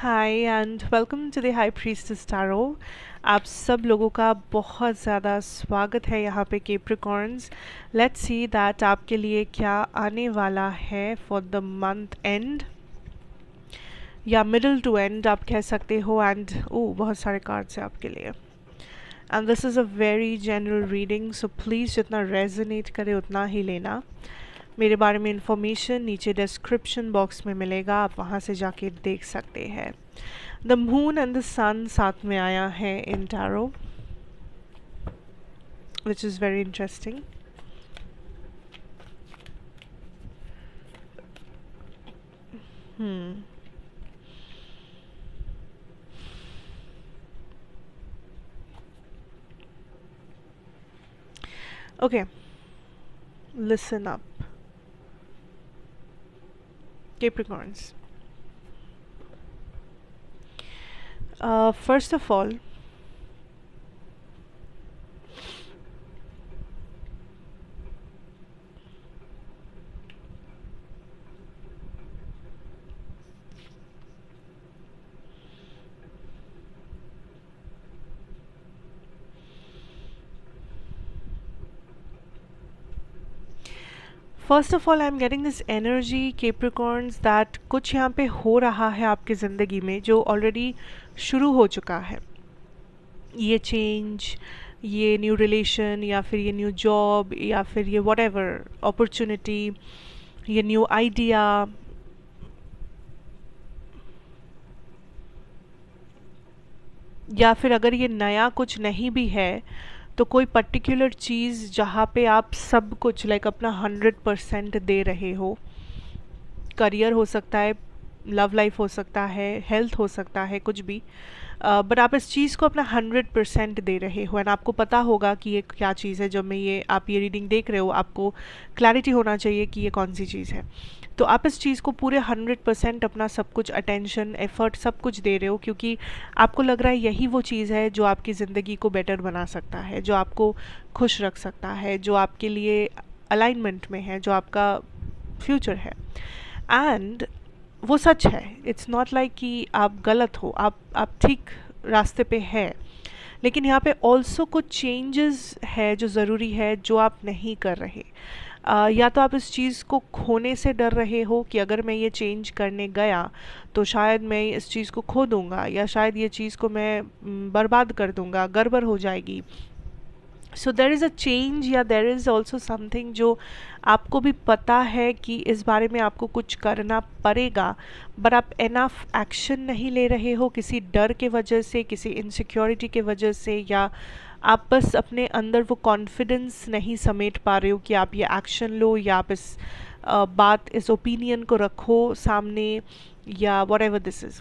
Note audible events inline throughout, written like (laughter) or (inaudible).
Hi and welcome to the high priestess tarot आप सब लोगों का बहुत ज़्यादा स्वागत है यहाँ पे केप्रिकॉर्न्स लेट्स सी दैट आपके लिए क्या आने वाला है फॉर द मंथ एंड या मिडल टू एंड आप कह सकते हो एंड ओ बहुत सारे कार्ड्स हैं आपके लिए. And this is a very general reading so please जितना रेजोनेट करे उतना ही लेना. मेरे बारे में इंफॉर्मेशन नीचे डिस्क्रिप्शन बॉक्स में मिलेगा, आप वहाँ से जाके देख सकते हैं। The moon and the sun साथ में आया है in tarot which is very interesting okay. Listen up. Capricorns. Uh, first of all, first of all I am getting this energy Capricorns that कुछ यहाँ पे हो रहा है आपकी ज़िंदगी में, जो ऑलरेडी शुरू हो चुका है। ये चेंज ये न्यू रिलेशन या फिर ये न्यू जॉब या फिर ये वट एवर अपॉर्चुनिटी ये न्यू आइडिया या फिर अगर ये नया कुछ नहीं भी है तो कोई पर्टिकुलर चीज़ जहाँ पे आप सब कुछ लाइक अपना हंड्रेड परसेंट दे रहे हो। करियर हो सकता है लव लाइफ हो सकता है हेल्थ हो सकता है, कुछ भी। बट आप इस चीज़ को अपना हंड्रेड परसेंट दे रहे हो। एंड आपको पता होगा कि ये क्या चीज़ है। जब मैं ये, आप ये रीडिंग देख रहे हो, आपको क्लैरिटी होना चाहिए कि ये कौन सी चीज़ है। तो आप इस चीज़ को पूरे हंड्रेड परसेंट अपना सब कुछ अटेंशन एफर्ट सब कुछ दे रहे हो, क्योंकि आपको लग रहा है यही वो चीज़ है जो आपकी ज़िंदगी को बेटर बना सकता है, जो आपको खुश रख सकता है, जो आपके लिए अलाइनमेंट में है, जो आपका फ्यूचर है। एंड वो सच है। इट्स नॉट लाइक कि आप गलत हो आप आप ठीक रास्ते पे हैं। लेकिन यहाँ पे ऑल्सो कुछ चेंजेस है जो ज़रूरी है जो आप नहीं कर रहे। आ, या तो आप इस चीज़ को खोने से डर रहे हो कि अगर मैं ये चेंज करने गया तो शायद मैं इस चीज़ को खो दूँगा या शायद ये चीज़ को मैं बर्बाद कर दूँगा गड़बड़ हो जाएगी। सो देर इज़ अ चेंज या देर इज़ ऑल्सो समथिंग जो आपको भी पता है कि इस बारे में आपको कुछ करना पड़ेगा बट आप एनफ एक्शन नहीं ले रहे हो किसी डर के वजह से, किसी इनसिक्योरिटी के वजह से, या आप बस अपने अंदर वो कॉन्फिडेंस नहीं समेट पा रहे हो कि आप ये एक्शन लो, या आप इस बात, इस ओपिनियन को रखो सामने, या whatever this is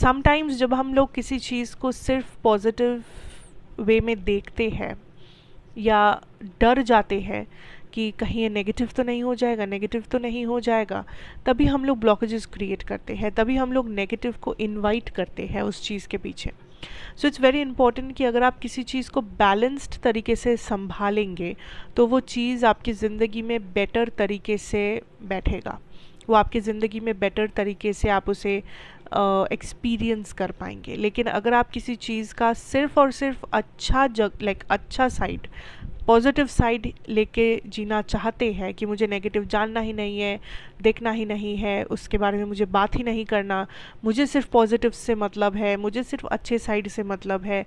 sometimes जब हम लोग किसी चीज़ को सिर्फ़ पॉजिटिव वे में देखते हैं या डर जाते हैं कि कहीं ये नेगेटिव तो नहीं हो जाएगा नेगेटिव तो नहीं हो जाएगा, तभी हम लोग ब्लॉकेजेस क्रिएट करते हैं, तभी हम लोग नेगेटिव को इनवाइट करते हैं उस चीज़ के पीछे। सो इट्स वेरी इंपॉर्टेंट कि अगर आप किसी चीज़ को बैलेंस्ड तरीके से संभालेंगे तो वो चीज़ आपकी ज़िंदगी में बेटर तरीके से बैठेगा। वो आपकी ज़िंदगी में बेटर तरीके से आप उसे एक्सपीरियंस कर पाएँगे। लेकिन अगर आप किसी चीज़ का सिर्फ़ और सिर्फ़ अच्छा जग लाइक अच्छा साइड पॉजिटिव साइड लेके जीना चाहते हैं कि मुझे नेगेटिव जानना ही नहीं है, देखना ही नहीं है, उसके बारे में मुझे बात ही नहीं करना, मुझे सिर्फ़ पॉजिटिव से मतलब है, मुझे सिर्फ़ अच्छे साइड से मतलब है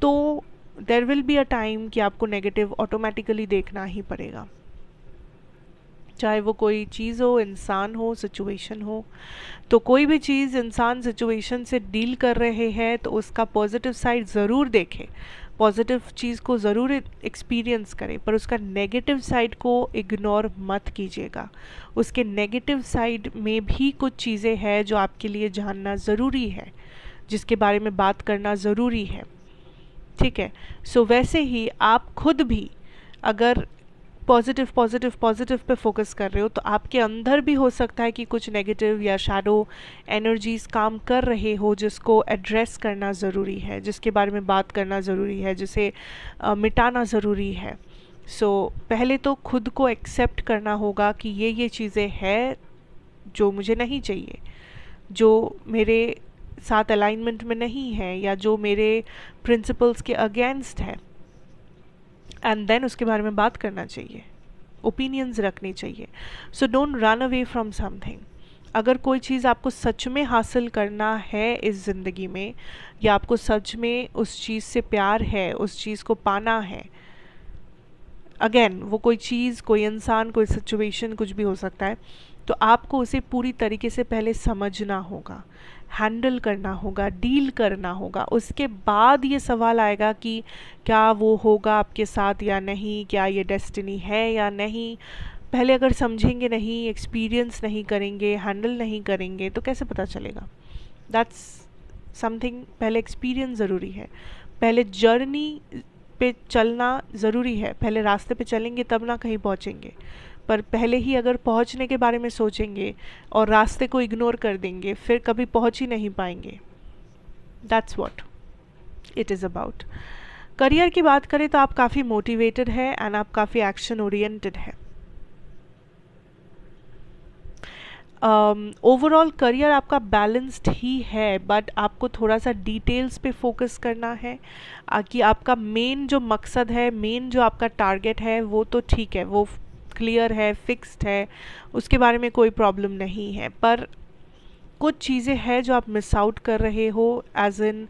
तो there will be a time कि आपको नेगेटिव ऑटोमेटिकली देखना ही पड़ेगा। चाहे वो कोई चीज़ हो इंसान हो सिचुएशन हो तो कोई भी चीज़ इंसान सिचुएशन से डील कर रहे हैं तो उसका पॉजिटिव साइड ज़रूर देखें। पॉजिटिव चीज़ को ज़रूर एक्सपीरियंस करें पर उसका नेगेटिव साइड को इग्नोर मत कीजिएगा। उसके नेगेटिव साइड में भी कुछ चीज़ें हैं जो आपके लिए जानना ज़रूरी है जिसके बारे में बात करना ज़रूरी है। ठीक है? सो so, वैसे ही आप खुद भी अगर पॉजिटिव पॉजिटिव पॉजिटिव पे फोकस कर रहे हो तो आपके अंदर भी हो सकता है कि कुछ नेगेटिव या शैडो एनर्जीज काम कर रहे हो जिसको एड्रेस करना ज़रूरी है जिसके बारे में बात करना ज़रूरी है जिसे मिटाना ज़रूरी है। सो so, पहले तो खुद को एक्सेप्ट करना होगा कि ये ये चीज़ें हैं जो मुझे नहीं चाहिए जो मेरे साथ अलाइनमेंट में नहीं है या जो मेरे प्रिंसिपल्स के अगेंस्ट है। एंड देन उसके बारे में बात करना चाहिए। ओपिनियंस रखनी चाहिए। So don't run away from something अगर कोई चीज़ आपको सच में हासिल करना है इस ज़िंदगी में, या आपको सच में उस चीज़ से प्यार है, उस चीज़ को पाना है अगेन वो कोई चीज़, कोई इंसान, कोई सिचुएशन कुछ भी हो सकता है तो आपको उसे पूरी तरीके से पहले समझना होगा। हैंडल करना होगा, डील करना होगा। उसके बाद ये सवाल आएगा कि क्या वो होगा आपके साथ या नहीं, क्या ये डेस्टिनी है या नहीं? पहले अगर समझेंगे नहीं एक्सपीरियंस नहीं करेंगे हैंडल नहीं करेंगे तो कैसे पता चलेगा? दैट्स समथिंग पहले एक्सपीरियंस ज़रूरी है। पहले जर्नी पे चलना ज़रूरी है। पहले रास्ते पे चलेंगे, तब ना कहीं पहुँचेंगे। पर पहले ही अगर पहुँचने के बारे में सोचेंगे और रास्ते को इग्नोर कर देंगे फिर कभी पहुँच ही नहीं पाएँगे। That's what it is about career की बात करें तो आप काफ़ी मोटिवेटेड है एंड आप काफ़ी एक्शन ओरिएंटेड है। ओवरऑल um, करियर आपका बैलेंस्ड ही है बट आपको थोड़ा सा डिटेल्स पे फोकस करना है। कि आपका मेन जो मकसद है मेन जो आपका टारगेट है वो तो ठीक है वो क्लियर है, फिक्स्ड है, उसके बारे में कोई प्रॉब्लम नहीं है। पर कुछ चीज़ें हैं जो आप मिस आउट कर रहे हो एज इन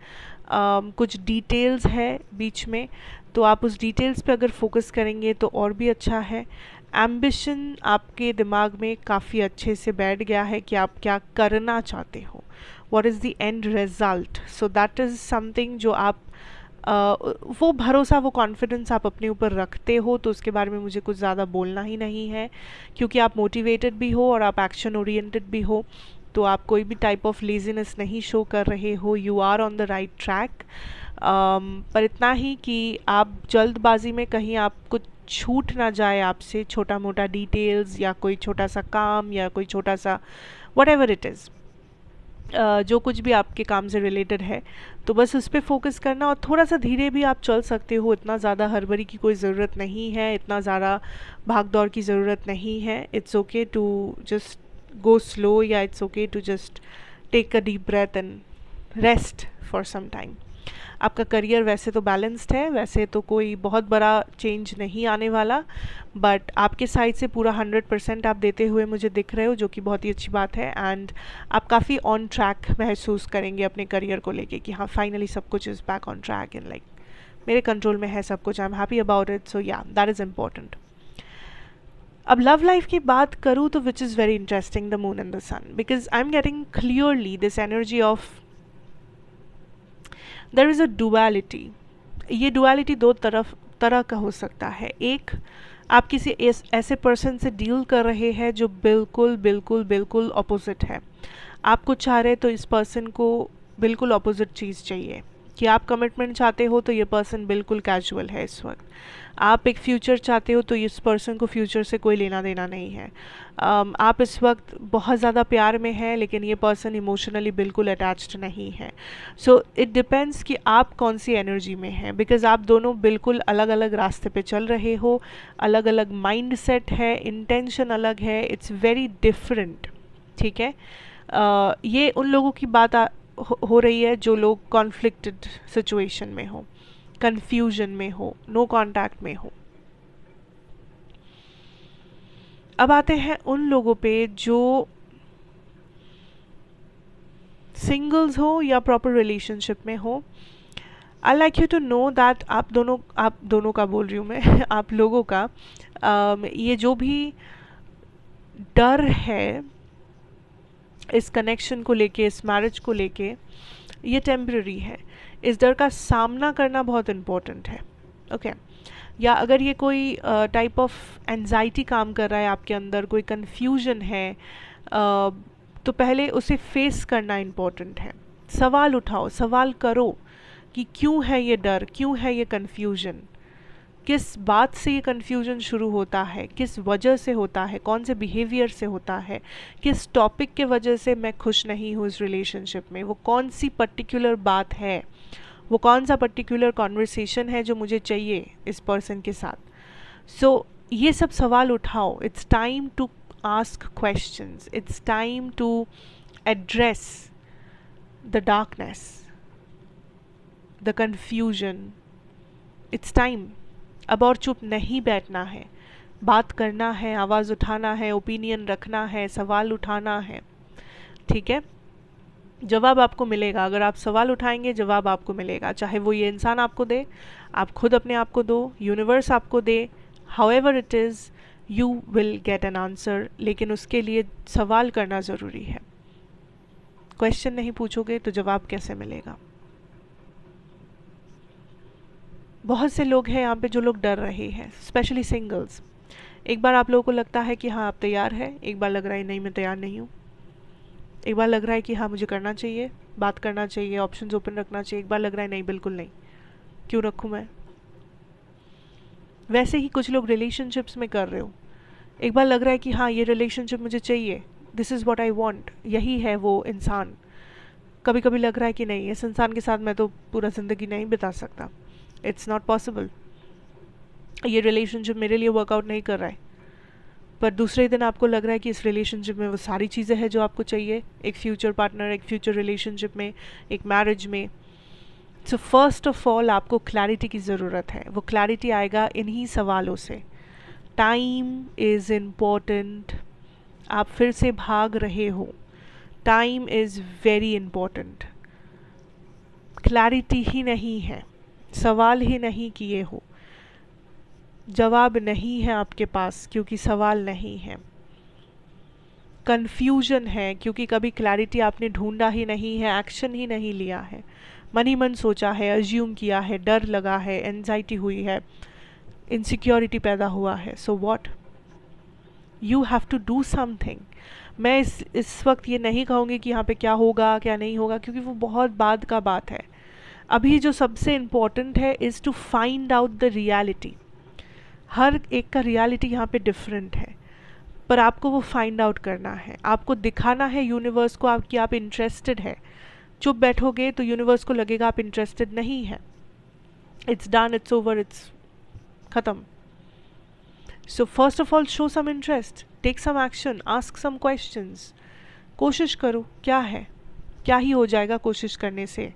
कुछ डिटेल्स है बीच में तो आप उस डिटेल्स पे अगर फोकस करेंगे तो और भी अच्छा है। एम्बिशन आपके दिमाग में काफ़ी अच्छे से बैठ गया है कि आप क्या करना चाहते हो। What is the end result so that is something जो आप वो भरोसा, वो कॉन्फिडेंस आप अपने ऊपर रखते हो तो उसके बारे में मुझे कुछ ज़्यादा बोलना ही नहीं है। क्योंकि आप मोटिवेटेड भी हो और आप एक्शन ओरिएंटेड भी हो तो आप कोई भी टाइप ऑफ़ लेजीनेस नहीं शो कर रहे हो। You are on the right track पर इतना ही कि आप जल्दबाजी में कहीं आप कुछ छूट ना जाए आपसे छोटा मोटा डिटेल्स या कोई छोटा सा काम या कोई छोटा सा वट एवर इट इज़ जो कुछ भी आपके काम से रिलेटेड है तो बस उस पर फोकस करना और थोड़ा सा धीरे भी आप चल सकते हो। इतना ज़्यादा हड़बड़ी की कोई ज़रूरत नहीं है, इतना ज़्यादा भाग दौड़ की ज़रूरत नहीं है। It's okay to just go slow या it's okay to just take a deep breath and rest for some time आपका करियर वैसे तो बैलेंस्ड है, वैसे तो कोई बहुत बड़ा चेंज नहीं आने वाला बट आपके साइड से पूरा हंड्रेड परसेंट आप देते हुए मुझे दिख रहे हो, जो कि बहुत ही अच्छी बात है एंड आप काफ़ी ऑन ट्रैक महसूस करेंगे अपने करियर को लेके कि हाँ फाइनली सब कुछ is back on track in like मेरे कंट्रोल में है सब कुछ I am happy about it so या दैट इज़ इंपॉर्टेंट अब लव लाइफ की बात करूँ तो which is very interesting the moon and the sun because I am getting clearly this energy of there is a duality ये duality दो तरफ़, तरह का हो सकता है। एक, आप किसी ऐसे पर्सन से डील कर रहे हैं जो बिल्कुल बिल्कुल बिल्कुल अपोजिट है। आप कुछ चाह रहे तो इस पर्सन को बिल्कुल अपोजिट चीज़ चाहिए। कि आप कमिटमेंट चाहते हो तो ये पर्सन बिल्कुल कैजुअल है इस वक्त। आप एक फ्यूचर चाहते हो तो इस पर्सन को फ्यूचर से कोई लेना देना नहीं है। um, आप इस वक्त बहुत ज़्यादा प्यार में हैं लेकिन ये पर्सन इमोशनली बिल्कुल अटैच्ड नहीं है। सो इट डिपेंड्स कि आप कौन सी एनर्जी में हैं बिकॉज़ आप दोनों बिल्कुल अलग अलग रास्ते पे चल रहे हो अलग अलग माइंड सेट है इंटेंशन अलग है इट्स वेरी डिफरेंट ठीक है? uh, ये उन लोगों की बात हो, रही है जो लोग कॉन्फ्लिक्टेड सिचुएशन में हो कंफ्यूजन में हो नो कांटेक्ट में हो। अब आते हैं उन लोगों पे जो सिंगल्स हो या प्रॉपर रिलेशनशिप में हो। I like you to know that आप दोनों आप दोनों का बोल रही हूँ मैं (laughs) आप लोगों का um, ये जो भी डर है इस कनेक्शन को लेके इस मैरिज को लेके ये टेम्प्रेरी है। इस डर का सामना करना बहुत इम्पोर्टेंट है ओके okay. या अगर ये कोई टाइप ऑफ़ एनजाइटी काम कर रहा है आपके अंदर कोई कन्फ्यूज़न है uh, तो पहले उसे फेस करना इम्पोर्टेंट है। सवाल उठाओ सवाल करो कि क्यों है ये डर क्यों है ये कन्फ्यूज़न किस बात से ये कन्फ्यूज़न शुरू होता है? किस वजह से होता है? कौन से बिहेवियर से होता है? किस टॉपिक के वजह से मैं खुश नहीं हूँ इस रिलेशनशिप में? वो कौन सी पर्टिकुलर बात है? वो कौन सा पर्टिकुलर कॉन्वर्सेशन है जो मुझे चाहिए इस पर्सन के साथ? सो so, ये सब सवाल उठाओ। It's time to ask question it's time to address the darkness the confusion it's time अब और चुप नहीं बैठना है। बात करना है, आवाज़ उठाना है ओपिनियन रखना है, सवाल उठाना है। ठीक है? जवाब आपको मिलेगा। अगर आप सवाल उठाएँगे, जवाब आपको मिलेगा। चाहे वो ये इंसान आपको दे, आप खुद अपने आप को दो यूनिवर्स आपको दे however it is you will get an answer लेकिन उसके लिए सवाल करना ज़रूरी है। क्वेश्चन नहीं पूछोगे तो जवाब कैसे मिलेगा? बहुत से लोग हैं यहाँ पे जो लोग डर रहे हैं स्पेशली सिंगल्स एक बार आप लोगों को लगता है कि हाँ आप तैयार है, एक बार लग रहा है, नहीं, मैं तैयार नहीं हूँ. एक बार लग रहा है कि हाँ मुझे करना चाहिए, बात करना चाहिए ऑप्शन ओपन रखना चाहिए, एक बार लग रहा है, नहीं, बिल्कुल नहीं. क्यों रखूँ मैं? वैसे ही कुछ लोग रिलेशनशिप्स में कर रहे हो. एक बार लग रहा है कि हाँ ये रिलेशनशिप मुझे चाहिए this is what I want यही है वो इंसान. कभी कभी लग रहा है कि नहीं, इस इंसान के साथ मैं तो पूरा ज़िंदगी नहीं बिता सकता. इट्स नॉट पॉसिबल ये रिलेशनशिप मेरे लिए वर्कआउट नहीं कर रहा है। पर दूसरे दिन आपको लग रहा है कि इस रिलेशनशिप में वो सारी चीज़ें हैं जो आपको चाहिए। एक फ्यूचर पार्टनर एक फ्यूचर रिलेशनशिप में, एक मैरिज में। सो फ़र्स्ट ऑफ़ ऑल आपको क्लैरिटी की ज़रूरत है। वो क्लैरिटी आएगा इन्हीं सवालों से। टाइम इज़ इम्पोर्टेंट आप फिर से भाग रहे हो। Time is very important clarity ही नहीं है। सवाल ही नहीं किए हो। जवाब नहीं है आपके पास, क्योंकि सवाल नहीं है। कन्फ्यूज़न है, क्योंकि कभी क्लैरिटी आपने ढूंढा ही नहीं है एक्शन ही नहीं लिया है। मन ही मन सोचा है अज्यूम किया है, डर लगा है एनजाइटी हुई है इनसिक्योरिटी पैदा हुआ है। So what you have to do something मैं इस इस वक्त ये नहीं कहूँगी कि यहाँ पे क्या होगा, क्या नहीं होगा, क्योंकि वो बहुत बाद का बात है। अभी जो सबसे इंपॉर्टेंट है is to find out the reality हर एक का रियलिटी यहाँ पे डिफरेंट है। पर आपको वो फाइंड आउट करना है। आपको दिखाना है यूनिवर्स को आप कि आप इंटरेस्टेड है। चुप बैठोगे तो यूनिवर्स को लगेगा आप इंटरेस्टेड नहीं है। It's done it's over it's ख़त्म। So first of all show some interest take some action ask some questions कोशिश करो, क्या है? क्या ही हो जाएगा कोशिश करने से?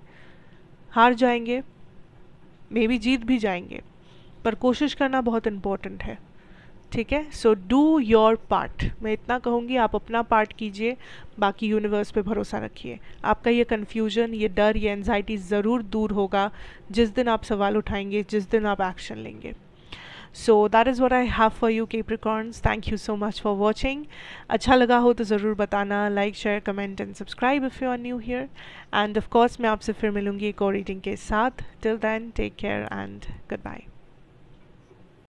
हार जाएँगे मे बी जीत भी जाएँगे, पर कोशिश करना बहुत इम्पोर्टेंट है, ठीक है? सो डू योर पार्ट मैं इतना कहूँगी, आप अपना पार्ट कीजिए, बाकी यूनिवर्स पे भरोसा रखिए। आपका ये कन्फ्यूज़न ये डर, ये एनजाइटी ज़रूर दूर होगा, जिस दिन आप सवाल उठाएँगे, जिस दिन आप एक्शन लेंगे। So that is what I have for you Capricorns thank you so much for watching अच्छा लगा हो तो ज़रूर बताना like share comment and subscribe if you are new here and of course मैं आपसे फिर मिलूँगी एक और रीडिंग के साथ. Till then take care and goodbye